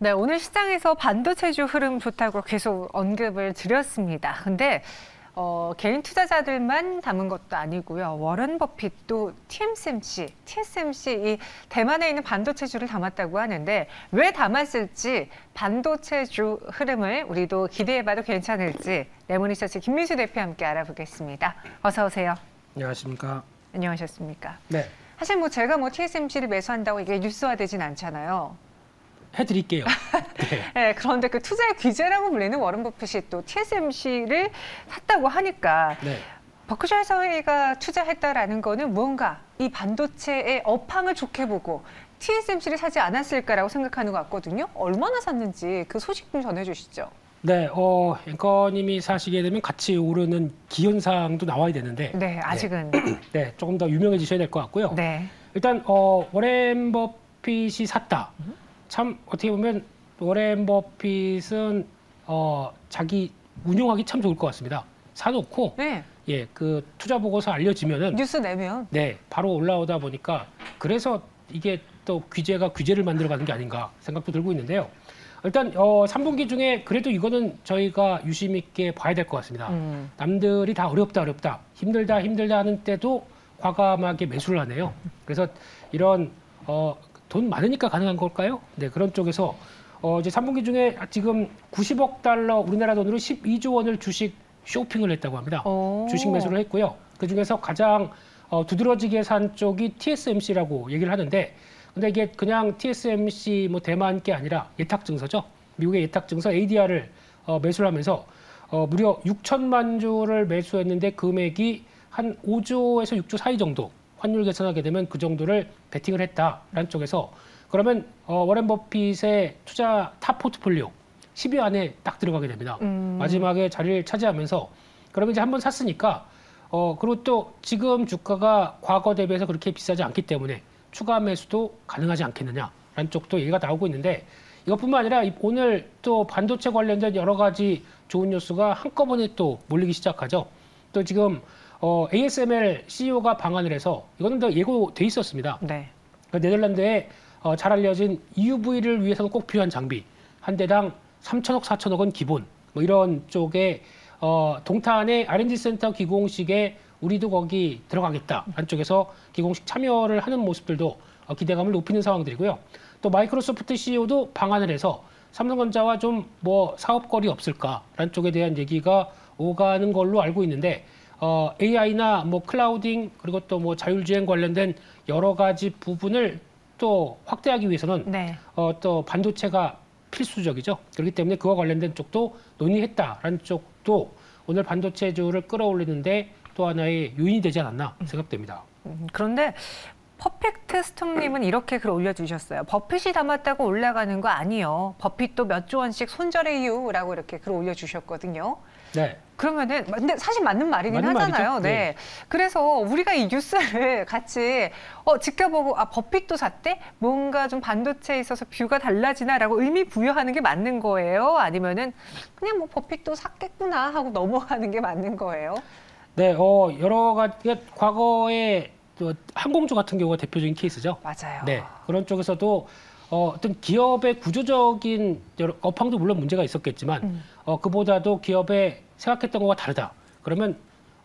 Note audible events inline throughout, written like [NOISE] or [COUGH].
네, 오늘 시장에서 반도체주 흐름 좋다고 계속 언급을 드렸습니다. 근데 어, 개인 투자자들만 담은 것도 아니고요. 워런 버핏도 TSMC, TSMC 이 대만에 있는 반도체주를 담았다고 하는데 왜 담았을지 반도체주 흐름을 우리도 기대해봐도 괜찮을지 레모니서치 김민수 대표 함께 알아보겠습니다. 어서 오세요. 안녕하십니까. 안녕하셨습니까? 네. 사실 뭐 제가 뭐 TSMC를 매수한다고 이게 뉴스화되진 않잖아요. 해드릴게요. [LAUGHS] 네. 네, 그런데 그 투자의 귀재라고 불리는 워런 버핏이 또 TSMC를 샀다고 하니까 네. 버크셔 사회가 투자했다라는 거는 무언가 이 반도체의 업황을 좋게 보고 TSMC를 사지 않았을까라고 생각하는 것 같거든요. 얼마나 샀는지 그 소식 좀 전해주시죠. 네, 어, 앵커님이 사시게 되면 같이 오르는 기현상도 나와야 되는데. 네, 아직은. 네, [CLEARS THROAT] 네 조금 더 유명해지셔야 될 것 같고요. 네. 일단 어, 워렌 버핏이 샀다. 참 어떻게 보면 워렌 버핏은 어, 자기 운용하기 참 좋을 것 같습니다. 사놓고 네. 예, 그 투자 보고서 알려지면은 뉴스 내면 네, 바로 올라오다 보니까 그래서 이게 또 규제가 규제를 만들어가는 게 아닌가 생각도 들고 있는데요. 일단 어, 3분기 중에 그래도 이거는 저희가 유심 있게 봐야 될 것 같습니다. 음. 남들이 다 어렵다 어렵다 힘들다 힘들다 하는 때도 과감하게 매수를 하네요. 그래서 이런 어, 돈 많으니까 가능한 걸까요? 네, 그런 쪽에서 어, 이제 3분기 중에 지금 90억 달러 우리나라 돈으로 12조 원을 주식 쇼핑을 했다고 합니다. 오. 주식 매수를 했고요. 그 중에서 가장 어, 두드러지게 산 쪽이 TSMC라고 얘기를 하는데, 근데 이게 그냥 TSMC 뭐 대만 게 아니라 예탁 증서죠. 미국의 예탁 증서 ADR을 어, 매수를 하면서 어, 무려 6천만 주를 매수했는데 금액이 한 5조에서 6조 사이 정도 환율 계산하게 되면 그 정도를 베팅을 했다라는 쪽에서 그러면 어, 워렌 버핏의 투자 top 포트폴리오 10위 안에 딱 들어가게 됩니다. 음. 마지막에 자리를 차지하면서 그러면 이제 한 번 샀으니까 어 그리고 또 지금 주가가 과거 대비해서 그렇게 비싸지 않기 때문에 추가 매수도 가능하지 않겠느냐라는 쪽도 얘기가 나오고 있는데 이것뿐만 아니라 오늘 또 반도체 관련된 여러 가지 좋은 뉴스가 한꺼번에 또 몰리기 시작하죠. 또 지금 어, ASML CEO가 방한을 해서 이거는 더 예고돼 있었습니다. 네. 그 네덜란드에 어, 잘 알려진 EUV를 위해서는 꼭 필요한 장비 한 대당 3천억, 4천억 원 기본 뭐 이런 쪽에 어, 동탄의 R&D 센터 기공식에 우리도 거기 들어가겠다 한쪽에서 기공식 참여를 하는 모습들도 어, 기대감을 높이는 상황들이고요. 또 마이크로소프트 CEO도 방안을 해서 삼성전자와 좀 뭐 사업거리 없을까라는 쪽에 대한 얘기가 오가는 걸로 알고 있는데 어, AI나 뭐 클라우딩 그리고 또 뭐 자율주행 관련된 여러 가지 부분을 또 확대하기 위해서는 네. 어, 또 반도체가 필수적이죠. 그렇기 때문에 그와 관련된 쪽도 논의했다라는 쪽도 오늘 반도체주를 끌어올리는데 또 하나의 요인이 되지 않았나 생각됩니다. 음, 그런데 퍼펙트 스톰님은 이렇게 글 올려주셨어요. 버핏이 담았다고 올라가는 거 아니요. 버핏도 몇 조 원씩 손절해요라고 이렇게 글 올려주셨거든요. 네. 그러면은 근데 사실 맞는 말이긴 맞는 하잖아요. 말이죠. 네. 네. 그래서 우리가 이 뉴스를 [LAUGHS] 같이 어, 지켜보고 아 버핏도 샀대? 뭔가 좀 반도체에 있어서 view가 달라지나라고 의미 부여하는 게 맞는 거예요? 아니면은 그냥 뭐 버핏도 샀겠구나 하고 넘어가는 게 맞는 거예요? 네, 어, 여러 가지 과거에 또 항공주 같은 경우가 대표적인 케이스죠. 맞아요. 네, 그런 쪽에서도 어, 어떤 기업의 구조적인 여러, 업황도 물론 문제가 있었겠지만 음. 어, 그보다도 기업의 생각했던 것과 다르다. 그러면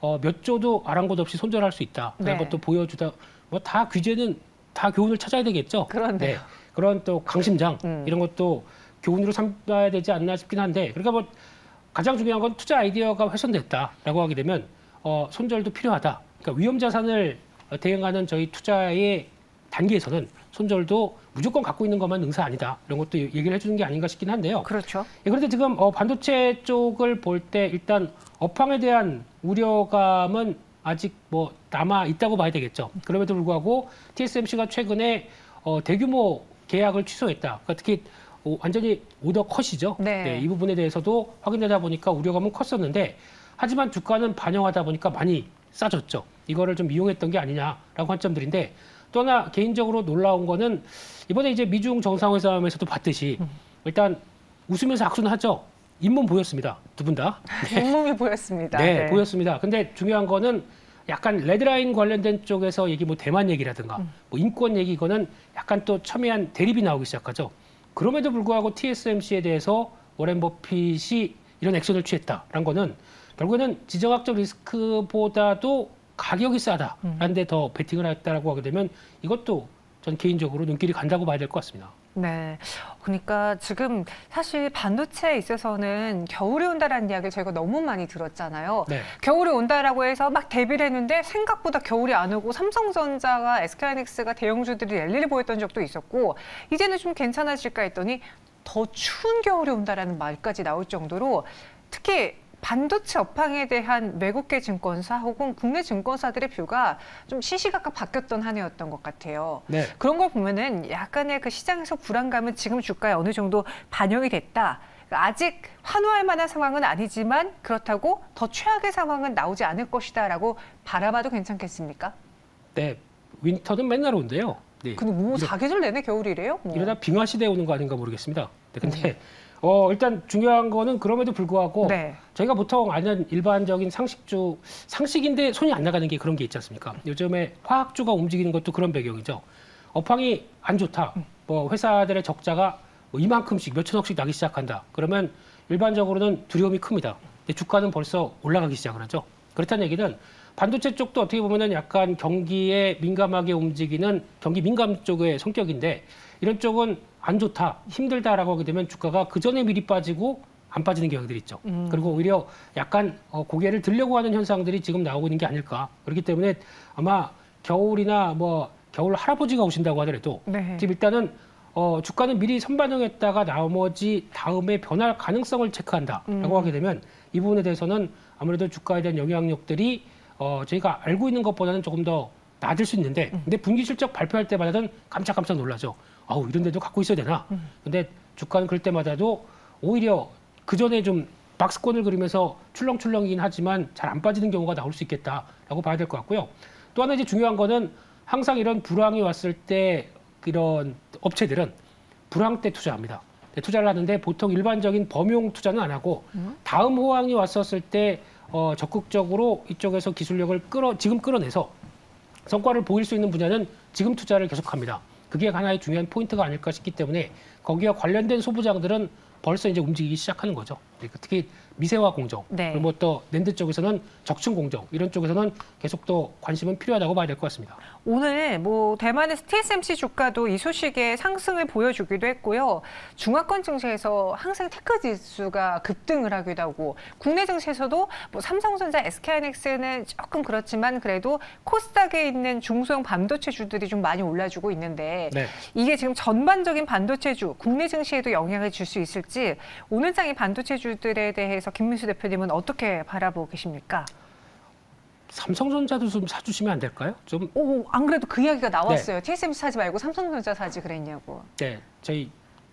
어, 몇 조도 아랑곳 없이 손절할 수 있다. 네. 라는 것도 보여주다. 뭐 다 규제는 다 교훈을 찾아야 되겠죠. 그렇네요. 그런 또 강심장 음. 이런 것도 교훈으로 삼아야 되지 않나 싶긴 한데 그러니까 뭐 가장 중요한 건 투자 아이디어가 훼손됐다라고 하게 되면 어, 손절도 필요하다. 그러니까 위험 자산을 어, 대응하는 저희 투자의 단계에서는 손절도 무조건 갖고 있는 것만 능사 아니다. 이런 것도 얘기를 해주는 게 아닌가 싶긴 한데요. 그렇죠. 예, 그런데 지금 어, 반도체 쪽을 볼 때 일단 업황에 대한 우려감은 아직 뭐 남아 있다고 봐야 되겠죠. 그럼에도 불구하고 TSMC가 최근에 어, 대규모 계약을 취소했다. 그러니까 특히 어, 완전히 오더 컷이죠. 네. 이 부분에 대해서도 확인되다 보니까 우려감은 컸었는데 하지만 주가는 반영하다 보니까 많이 싸졌죠. 이거를 좀 이용했던 게 아니냐라고 관점들인데 또 하나 개인적으로 놀라운 거는 이번에 이제 미중 정상회담에서도 봤듯이 일단 웃으면서 악수는 하죠. 잇몸 보였습니다. 두 분 다. [LAUGHS] 잇몸이 보였습니다. 네, 보였습니다. 근데 중요한 거는 약간 레드라인 관련된 쪽에서 얘기 뭐 대만 얘기라든가 뭐 인권 얘기 이거는 약간 또 첨예한 대립이 나오기 시작하죠. 그럼에도 불구하고 TSMC에 대해서 워렌 버핏이 이런 액션을 취했다라는 거는 결국에는 지정학적 리스크보다도 가격이 싸다 라는 데 더 베팅을 했다라고 하게 되면 이것도 전 개인적으로 눈길이 간다고 봐야 될 것 같습니다. 네. 그러니까 지금 사실 반도체에 있어서는 겨울이 온다라는 이야기를 저희가 너무 많이 들었잖아요. 네. 겨울이 온다라고 해서 막 대비를 했는데 생각보다 겨울이 안 오고 삼성전자가 SK하이닉스가 대형주들이 랠리를 보였던 적도 있었고 이제는 좀 괜찮아질까 했더니 더 추운 겨울이 온다라는 말까지 나올 정도로 특히 반도체 업황에 대한 외국계 증권사 혹은 국내 증권사들의 뷰가 좀 시시각각 바뀌었던 한 해였던 것 같아요. 네. 그런 걸 보면은 약간의 그 시장에서 불안감은 지금 주가에 어느 정도 반영이 됐다. 아직 환호할 만한 상황은 아니지만 그렇다고 더 최악의 상황은 나오지 않을 것이다라고 바라봐도 괜찮겠습니까? 네. 윈터는 맨날 온대요. 네. 근데 뭐 사계절 내내 겨울이래요? 뭐. 이러다 빙하 시대에 오는 거 아닌가 모르겠습니다. 네, 근데 어, 일단 중요한 거는 그럼에도 불구하고 네. 저희가 보통 아는 일반적인 상식주 상식인데 손이 안 나가는 게 그런 게 있지 않습니까? 요즘에 화학주가 움직이는 것도 그런 배경이죠. 업황이 안 좋다. 뭐 회사들의 적자가 뭐 이만큼씩 몇 천억씩 나기 시작한다. 그러면 일반적으로는 두려움이 큽니다. 근데 주가는 벌써 올라가기 시작을 하죠. 그렇다는 얘기는 반도체 쪽도 어떻게 보면은 약간 경기에 민감하게 움직이는 경기 민감 쪽의 성격인데 이런 쪽은 안 좋다, 힘들다라고 하게 되면 주가가 그 전에 미리 빠지고 안 빠지는 경향들이 있죠. 음. 그리고 오히려 약간 어, 고개를 들려고 하는 현상들이 지금 나오고 있는 게 아닐까. 그렇기 때문에 아마 겨울이나 뭐 겨울 할아버지가 오신다고 하더라도 네. 지금 일단은 어, 주가는 미리 선반영했다가 나머지 다음에 변할 가능성을 체크한다라고 음. 하게 되면 이 부분에 대해서는 아무래도 주가에 대한 영향력들이 어, 저희가 알고 있는 것보다는 조금 더 낮을 수 있는데 근데 분기 실적 발표할 때마다는 깜짝깜짝 놀라죠. 아우 이런 데도 갖고 있어야 되나? 근데 주가는 그럴 때마다도 오히려 그 전에 좀 박스권을 그리면서 출렁출렁이긴 하지만 잘 안 빠지는 경우가 나올 수 있겠다라고 봐야 될 것 같고요. 또 하나 이제 중요한 거는 항상 이런 불황이 왔을 때 이런 업체들은 불황 때 투자합니다. 네, 투자를 하는데 보통 일반적인 범용 투자는 안 하고 다음 호황이 왔었을 때 어, 적극적으로 이쪽에서 기술력을 끌어 지금 끌어내서 성과를 보일 수 있는 분야는 지금 투자를 계속합니다. 그게 하나의 중요한 포인트가 아닐까 싶기 때문에 거기와 관련된 소부장들은 벌써 이제 움직이기 시작하는 거죠. 그러니까 특히 미세화 공정, 네. 그리고 뭐또 랜드 쪽에서는 적층 공정 이런 쪽에서는 계속 또 관심은 필요하다고 봐야 될 것 같습니다. 오늘 뭐 대만의 TSMC 주가도 이 소식에 상승을 보여주기도 했고요. 중화권 증시에서 항셍 테크 지수가 급등을 하기도 하고 국내 증시에서도 뭐 삼성전자, SK하이닉스는 조금 그렇지만 그래도 코스닥에 있는 중소형 반도체주들이 좀 많이 올라주고 있는데 네. 이게 지금 전반적인 반도체주, 국내 증시에도 영향을 줄 수 있을지 오늘 장의 반도체주들에 대해서 김민수 대표님은 어떻게 바라보고 계십니까? 삼성전자도 좀 사주시면 안 될까요? 좀 오, 안 그래도 그 이야기가 나왔어요. 네. TSMC 사지 말고 삼성전자 사지 그랬냐고. 네, 저희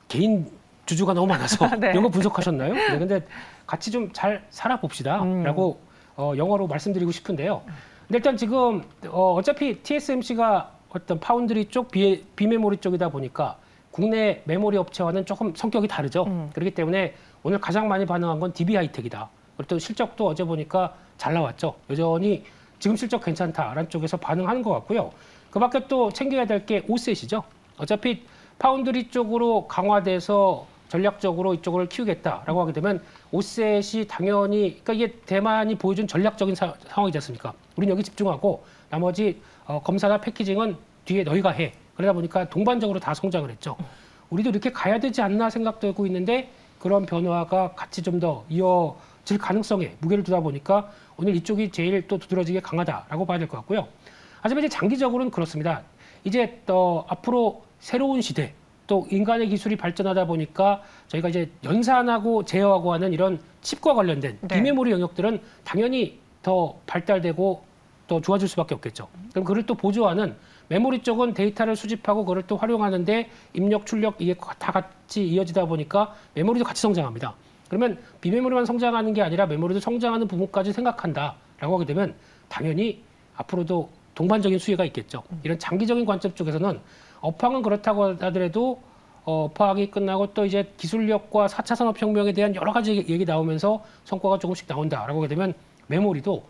개인 주주가 너무 많아서 [LAUGHS] 네. 이런 거 분석하셨나요? 네, 근데 같이 좀 잘 살아봅시다라고 어, 영어로 말씀드리고 싶은데요. 근데 일단 지금 어, 어차피 TSMC가 어떤 파운드리 쪽 비, 비메모리 쪽이다 보니까 국내 메모리 업체와는 조금 성격이 다르죠. 음. 그렇기 때문에 오늘 가장 많이 반응한 건 DB 하이텍이다. 그리고 또 실적도 어제 보니까 잘 나왔죠. 여전히 지금 실적 괜찮다라는 쪽에서 반응하는 것 같고요. 그 밖에 또 챙겨야 될 게 오셋이죠. 어차피 파운드리 쪽으로 강화돼서 전략적으로 이쪽을 키우겠다라고 하게 되면 오셋이 당연히 그러니까 이게 대만이 보여준 전략적인 사- 상황이지 않습니까? 우린 여기 집중하고 나머지 어, 검사나 패키징은 뒤에 너희가 해. 그러다 보니까 동반적으로 다 성장을 했죠. 우리도 이렇게 가야 되지 않나 생각되고 있는데 그런 변화가 같이 좀 더 이어 질 가능성에 무게를 두다 보니까 오늘 이쪽이 제일 또 두드러지게 강하다라고 봐야 될 것 같고요. 하지만 이제 장기적으로는 그렇습니다. 이제 또 앞으로 새로운 시대 또 인간의 기술이 발전하다 보니까 저희가 이제 연산하고 제어하고 하는 이런 칩과 관련된 네. 비메모리 영역들은 당연히 더 발달되고 더 좋아질 수밖에 없겠죠. 그럼 그를 또 보조하는 메모리 쪽은 데이터를 수집하고 그걸 또 활용하는데 입력, 출력 이게 다 같이 이어지다 보니까 메모리도 같이 성장합니다. 그러면 비메모리만 성장하는 게 아니라 메모리도 성장하는 부분까지 생각한다라고 하게 되면 당연히 앞으로도 동반적인 수혜가 있겠죠. 이런 장기적인 관점 쪽에서는 업황은 그렇다고 하더라도 어, 업황이 끝나고 또 이제 기술력과 4차 산업혁명에 대한 여러 가지 얘기 나오면서 성과가 조금씩 나온다라고 하게 되면 메모리도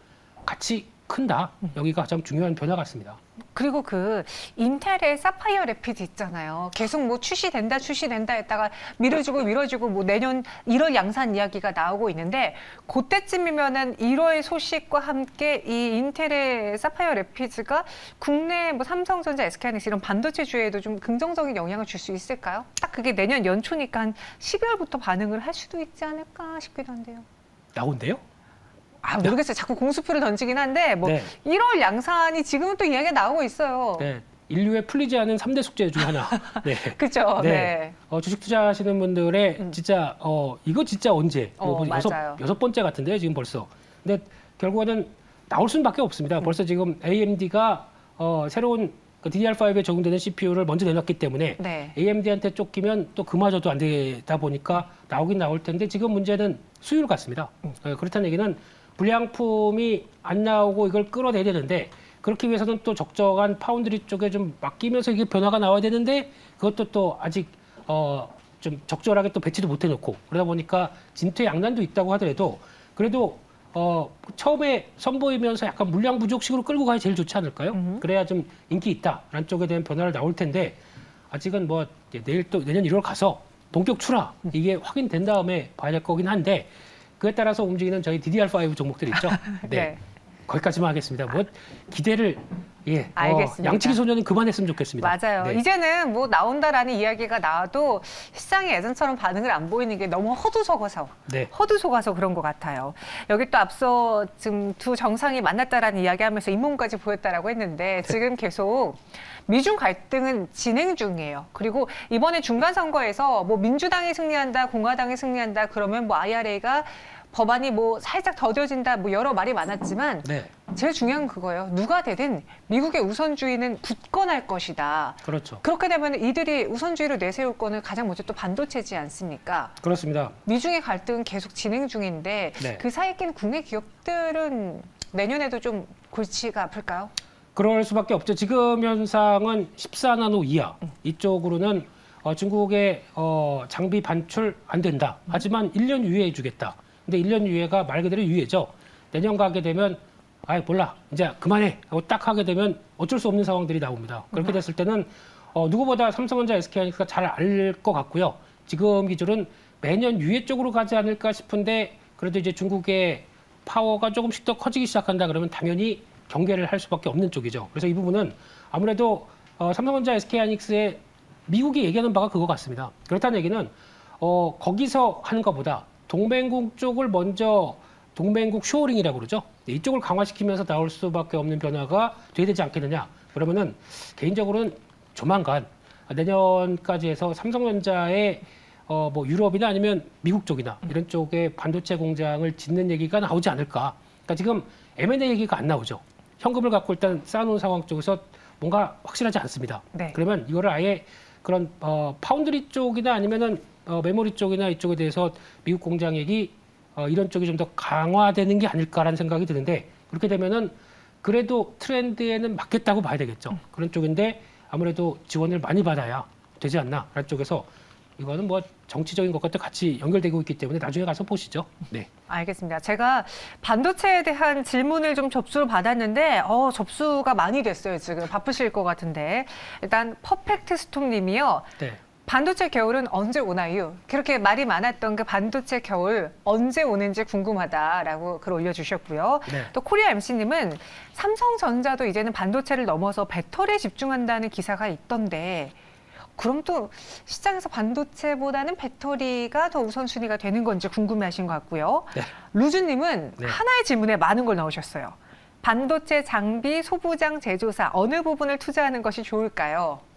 같이 큰다. 여기가 가장 중요한 변화 같습니다. 그리고 그 인텔의 사파이어 래피드 있잖아요. 계속 뭐 출시된다 출시된다 했다가 미뤄지고 미뤄지고 뭐 내년 1월 양산 이야기가 나오고 있는데 그때쯤이면은 1월 소식과 함께 이 인텔의 사파이어 래피드가 국내 뭐 삼성전자, SK하이닉스 이런 반도체 주에도 좀 긍정적인 영향을 줄 수 있을까요? 딱 그게 내년 연초니까 한 12월부터 반응을 할 수도 있지 않을까 싶기도 한데요. 나온대요? 아 모르겠어요. 자꾸 공수표를 던지긴 한데 뭐 네. 1월 양산이 지금은 또 이야기가 나오고 있어요. 네. 인류의 풀리지 않은 삼대 숙제 중 하나. [LAUGHS] 네. 그렇죠. 네. 네. 어, 주식 투자하시는 분들의 음. 진짜 어, 이거 진짜 언제? 어, 뭐 여섯, 맞아요. 여섯 번째 같은데요, 지금 벌써. 근데 결국에는 나올 수밖에 없습니다. 음. 벌써 지금 AMD가 어, 새로운 그 DDR5에 적용되는 CPU를 먼저 내놨기 때문에 네. AMD한테 쫓기면 또 그마저도 안 되다 보니까 나오긴 나올 텐데 지금 문제는 수율 같습니다. 음. 어, 그렇다는 얘기는 불량품이 안 나오고 이걸 끌어내야 되는데 그렇기 위해서는 또 적정한 파운드리 쪽에 좀 맡기면서 이게 변화가 나와야 되는데 그것도 또 아직 어 좀 적절하게 또 배치도 못 해놓고 그러다 보니까 진퇴 양난도 있다고 하더라도 그래도 어 처음에 선보이면서 약간 물량 부족식으로 끌고 가야 제일 좋지 않을까요? 음흠. 그래야 좀 인기 있다라는 쪽에 대한 변화를 나올 텐데 아직은 뭐 내일 또 내년 1월 가서 본격 출하 이게 확인된 다음에 봐야 될 거긴 한데 그에 따라서 움직이는 저희 DDR5 종목들 있죠. [LAUGHS] 네. 거기까지만 하겠습니다. 뭐 기대를 예, 어, 알겠습니다. 양치기 소년은 그만했으면 좋겠습니다. 맞아요. 네. 이제는 뭐 나온다라는 이야기가 나와도 시장이 예전처럼 반응을 안 보이는 게 너무 허두속어서 네. 허두속아서 그런 것 같아요. 여기 또 앞서 지금 두 정상이 만났다라는 이야기하면서 잇몸까지 보였다라고 했는데 지금 계속 미중 갈등은 진행 중이에요. 그리고 이번에 중간 선거에서 뭐 민주당이 승리한다, 공화당이 승리한다 그러면 뭐 IRA가 법안이 뭐 살짝 더뎌진다 뭐 여러 말이 많았지만 네. 제일 중요한 건 그거예요. 누가 되든 미국의 우선주의는 굳건할 것이다. 그렇죠. 그렇게 되면 이들이 우선주의로 내세울 거는 가장 먼저 또 반도체지 않습니까? 그렇습니다. 미중의 갈등은 계속 진행 중인데 네. 그 사이에 낀 국내 기업들은 내년에도 좀 골치가 아플까요? 그럴 수밖에 없죠. 지금 현상은 14나노 이하 이쪽으로는 어, 중국의 어, 장비 반출 안 된다. 하지만 1년 유예해 주겠다. 근데 1년 유예가 말 그대로 유예죠. 내년 가게 되면 아이 몰라 이제 그만해 하고 딱 하게 되면 어쩔 수 없는 상황들이 나옵니다. 그렇게 됐을 때는 어, 누구보다 삼성전자, SK하이닉스가 잘알 것 같고요. 지금 기준은 매년 유예 쪽으로 가지 않을까 싶은데 그래도 이제 중국의 파워가 조금씩 더 커지기 시작한다 그러면 당연히 경계를 할 수밖에 없는 쪽이죠. 그래서 이 부분은 아무래도 어, 삼성전자, SK하이닉스의 미국이 얘기하는 바가 그거 같습니다. 그렇다는 얘기는 어, 거기서 하는 것보다 동맹국 쪽을 먼저 동맹국 shoring이라고 그러죠. 네, 이쪽을 강화시키면서 나올 수밖에 없는 변화가 돼야 되지 않겠느냐. 그러면은 개인적으로는 조만간 내년까지 해서 삼성전자의 어, 뭐 유럽이나 아니면 미국 쪽이나 이런 쪽에 반도체 공장을 짓는 얘기가 나오지 않을까. 그러니까 지금 M&A 얘기가 안 나오죠. 현금을 갖고 일단 쌓아놓은 상황 쪽에서 뭔가 확실하지 않습니다. 네. 그러면 이거를 아예 그런 어, 파운드리 쪽이나 아니면은 어, 메모리 쪽이나 이쪽에 대해서 미국 공장액이 어, 이런 쪽이 좀 더 강화되는 게 아닐까라는 생각이 드는데 그렇게 되면은 그래도 트렌드에는 맞겠다고 봐야 되겠죠. 그런 쪽인데 아무래도 지원을 많이 받아야 되지 않나라는 쪽에서 이거는 뭐 정치적인 것과 또 같이 연결되고 있기 때문에 나중에 가서 보시죠. 네. 알겠습니다. 제가 반도체에 대한 질문을 좀 접수를 받았는데 어, 접수가 많이 됐어요. 지금 바쁘실 것 같은데 일단 퍼펙트 스톰 님이요. 네. 반도체 겨울은 언제 오나요? 그렇게 말이 많았던 그 반도체 겨울 언제 오는지 궁금하다라고 글 올려주셨고요. 네. 또 코리아 MC님은 삼성전자도 이제는 반도체를 넘어서 배터리에 집중한다는 기사가 있던데 그럼 또 시장에서 반도체보다는 배터리가 더 우선순위가 되는 건지 궁금해하신 것 같고요. 네. 루즈님은 네. 하나의 질문에 많은 걸 넣으셨어요. 반도체 장비 소부장 제조사 어느 부분을 투자하는 것이 좋을까요?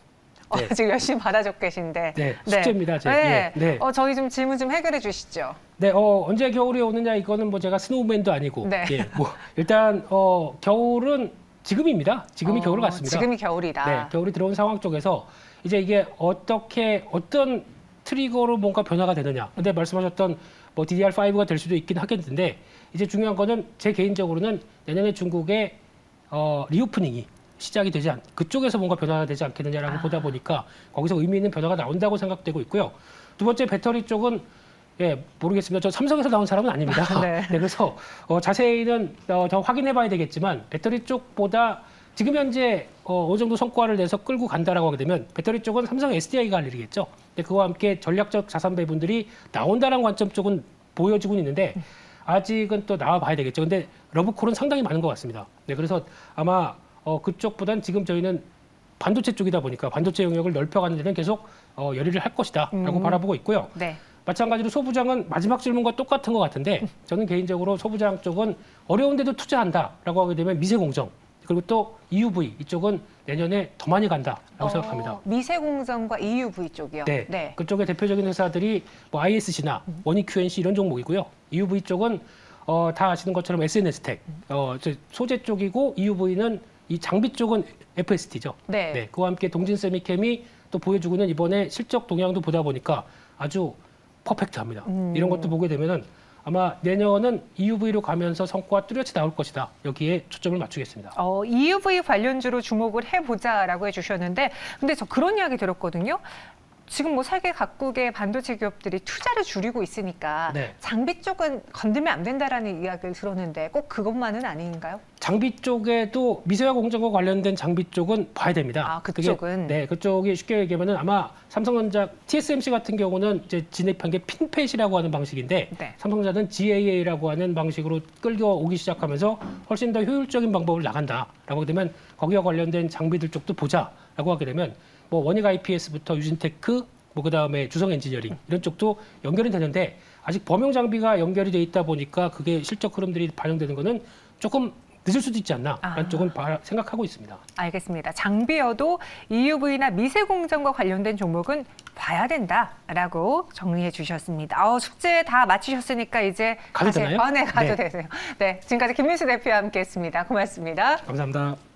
어, 네. 지금 열심히 받아적 계신데. 네, 숙제입니다, 제. 네. 예, 네. 어, 저희 좀 질문 좀 해결해 주시죠. 네, 어, 언제 겨울이 오느냐 이거는 뭐 제가 스노우맨도 아니고 네. 예, 뭐 일단 어, 겨울은 지금입니다. 지금이 어, 겨울 같습니다. 지금이 겨울이다. 네, 겨울이 들어온 상황 쪽에서 이제 이게 어떻게 어떤 트리거로 뭔가 변화가 되느냐. 근데 말씀하셨던 뭐 DDR5가 될 수도 있긴 하겠는데 이제 중요한 거는 제 개인적으로는 내년에 중국의 어, 리오프닝이 시작이 되지 않 그쪽에서 뭔가 변화가 되지 않겠느냐라고 아. 보다 보니까 거기서 의미 있는 변화가 나온다고 생각되고 있고요. 두 번째 배터리 쪽은 예 모르겠습니다. 저 삼성에서 나온 사람은 아닙니다. [LAUGHS] 네. 네, 그래서 어, 자세히는 어, 더 확인해 봐야 되겠지만 배터리 쪽보다 지금 현재 어, 어느 정도 성과를 내서 끌고 간다라고 하게 되면 배터리 쪽은 삼성 SDI가 할 일이겠죠. 근데 그와 함께 전략적 자산 배분들이 나온다는 관점 쪽은 보여지고 있는데 아직은 또 나와 봐야 되겠죠. 근데 러브콜은 상당히 많은 것 같습니다. 네, 그래서 아마 어, 그쪽보단 지금 저희는 반도체 쪽이다 보니까 반도체 영역을 넓혀가는 데는 계속 어, 열의를 할 것이다라고 음. 바라보고 있고요. 네. 마찬가지로 소부장은 마지막 질문과 똑같은 것 같은데 [LAUGHS] 저는 개인적으로 소부장 쪽은 어려운데도 투자한다라고 하게 되면 미세공정 그리고 또 EUV 이쪽은 내년에 더 많이 간다라고 생각합니다. 어, 미세공정과 EUV 쪽이요. 네, 그쪽의 대표적인 회사들이 뭐 ISC나 원익QNC 이런 종목이고요. EUV 쪽은 어, 다 아시는 것처럼 SNS텍 어, 저 소재 쪽이고 EUV는 이 장비 쪽은 FST죠. 네. 네, 그와 함께 동진 세미캠이 또 보여주고는 이번에 실적 동향도 보다 보니까 아주 퍼펙트합니다. 음. 이런 것도 보게 되면은 아마 내년은 EUV로 가면서 성과 뚜렷이 나올 것이다. 여기에 초점을 맞추겠습니다. 어, EUV 관련주로 주목을 해보자라고 해주셨는데, 근데 저 그런 이야기 들었거든요. 지금 뭐 세계 각국의 반도체 기업들이 투자를 줄이고 있으니까 네. 장비 쪽은 건들면 안 된다라는 이야기를 들었는데 꼭 그것만은 아닌가요? 장비 쪽에도 미세화 공정과 관련된 장비 쪽은 봐야 됩니다. 아, 그게- 그쪽은? 네, 그쪽이 쉽게 얘기하면은 아마 삼성전자 TSMC 같은 경우는 이제 진입한 게 핀펫이라고 하는 방식인데 네. 삼성전자는 GAA라고 하는 방식으로 끌려오기 시작하면서 훨씬 더 효율적인 방법을 나간다라고 되면 거기와 관련된 장비들 쪽도 보자라고 하게 되면 뭐 원익 IPS부터 유진테크 뭐 그다음에 주성 엔지니어링 이런 쪽도 연결이 되는데 아직 범용 장비가 연결이 돼 있다 보니까 그게 실적 흐름들이 반영되는 거는 조금 늦을 수도 있지 않나 라는 아. 쪽은 바- 생각하고 있습니다. 알겠습니다. 장비여도 EUV나 미세 공정과 관련된 종목은 봐야 된다라고 정리해 주셨습니다. 어, 숙제 다 마치셨으니까 이제 가도 되나요? 아, 네, 가도 네. 되세요. 네, 지금까지 김민수 대표와 함께했습니다. 고맙습니다. 감사합니다.